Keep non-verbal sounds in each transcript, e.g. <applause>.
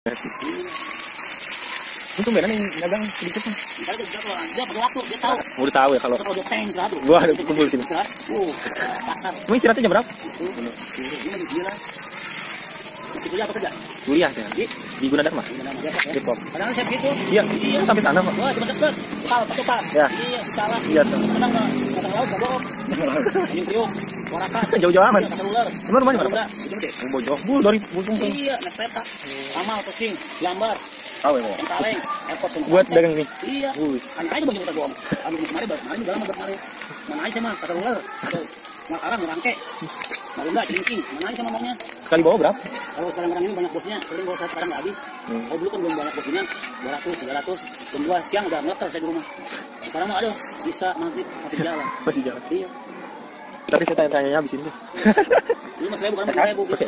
Itu tumbenan yang dagang sedikit kan. Dia keluar. Dia dia tahu. Udah tahu ya kalau Kalau dia tank satu. gua ada kumpul sini. Uh, pasar. Emang istirahatnya jam berapa? Ini di gila. Masih kuliah apa kerja? Kuliah ya. Di Di Gunadarma. di mana Depok. Padahal saya gitu. Iya, iya sampai sana kok. Wah, cuma deket. Pal, pakai pal. Ya. Iya, salah. Iya, nggak, kadang laut bohong. Anjing priuk, warakas. Jauh-jauh. Iya, kasar ular. Emang rumahnya mana? Mau Bojo. Bu dari tuh. Iya, naik kereta. Amal, pesing, lambar, Tahu ya, kaleng, airport semua. Buat dagang nih. Iya. Hanya aja bagi gua om. Kami kemarin baru kemarin juga lama kemarin. Mana aja mah kasar ular. Tuh. Makaran, rangke. Marunda, celincing. Mana aja sama maunya. Sekali bawa berapa? Kalau sekarang-sekarang ini banyak bosnya, sering kalau saya sekarang nggak habis. Hmm. Kalau dulu kan belum banyak bosnya, 200, 300. Jam 2 siang udah meter saya di rumah. Sekarang mah aduh, bisa maghrib masih jalan. <laughs> Masih jalan. Iya. Tapi saya tanya-tanya habis ini. Dulu mas ribu, sekarang mas ribu. Oke.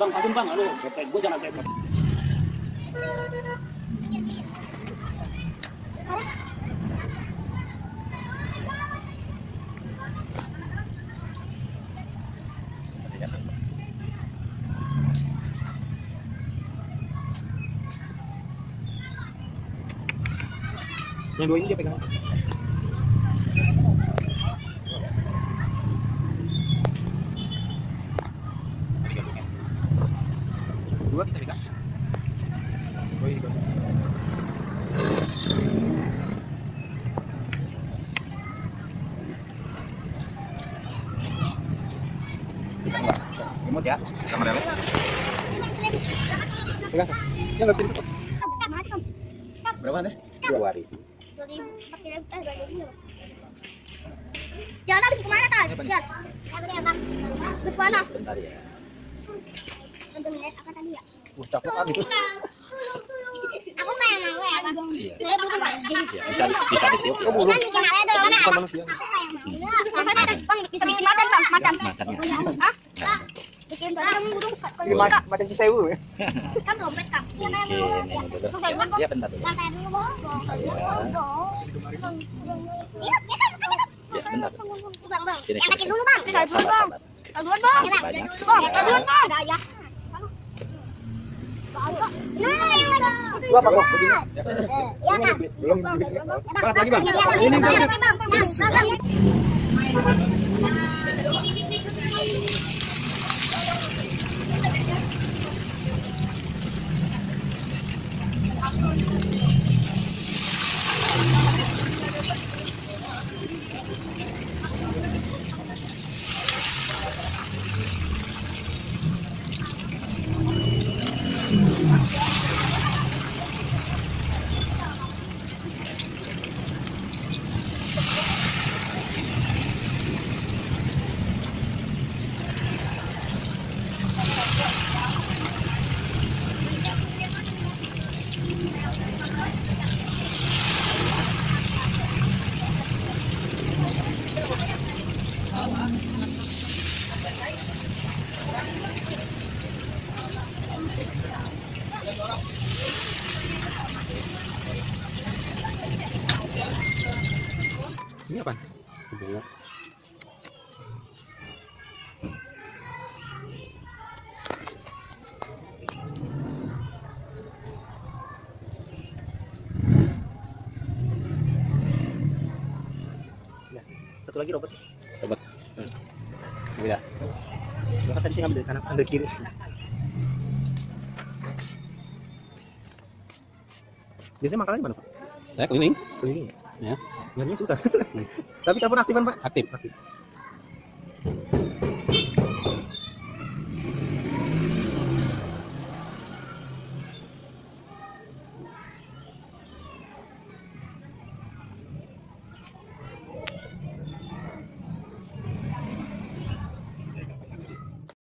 Bang, kagum bang, aduh, gue jangan gepek. Yang dua ini dia pegang. Dua bisa pegang. Ini juga. Pegang nggak? Imut ya, sama. Pegang. Ya nggak bisa ditutup. Berapa deh? Dua ribu. Jangan habis ke mana kan? Lihat. Apa nih bang? Panas. Bentar ya. Untuk lihat apa tadi ya? Wah, cakep abis. Aku pengen mau ya bang. Iya. Ya, bisa bisa ditiup. Ini bikin apa ya? Bang bisa bikin macan bang? Macan. Macannya. Macam cisewu ya. Kan dompet kan? Iya pengen Oke, mau. ini dulu. Ya, ya bentar dulu. Lantai dulu bang. Saya. Iya, iya kan? Makasih kan? Ya, bentar. Bang bang. Sini, Yang sini, kecil sini. dulu bang. Ya, sabar, sabar. Duluan bang. Makasih banyak. Bang, Ya. duluan bang. Ada ya. Nah, yang ada. Itu Dua apa, Bro? juga. Ya. Ya kan? Belum Berat lagi, Bang. Ini Ini bang. bang. Bang, Ini apa? Ya, satu lagi robot. Robot. Hmm. Iya. Bahkan tadi saya ngambil dari kanan, ambil kiri. Biasanya makanannya mana, Pak? Saya keliling, Keliling ya? ya, nyarinya susah. <laughs> Tapi telepon aktifan pak. Aktif aktif.